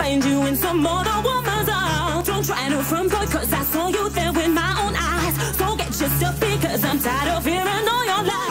find you in some other woman's arms. Don't try to front, boy, cause I saw you there with my own eyes. So get your stuff because I'm tired of hearing all your lies.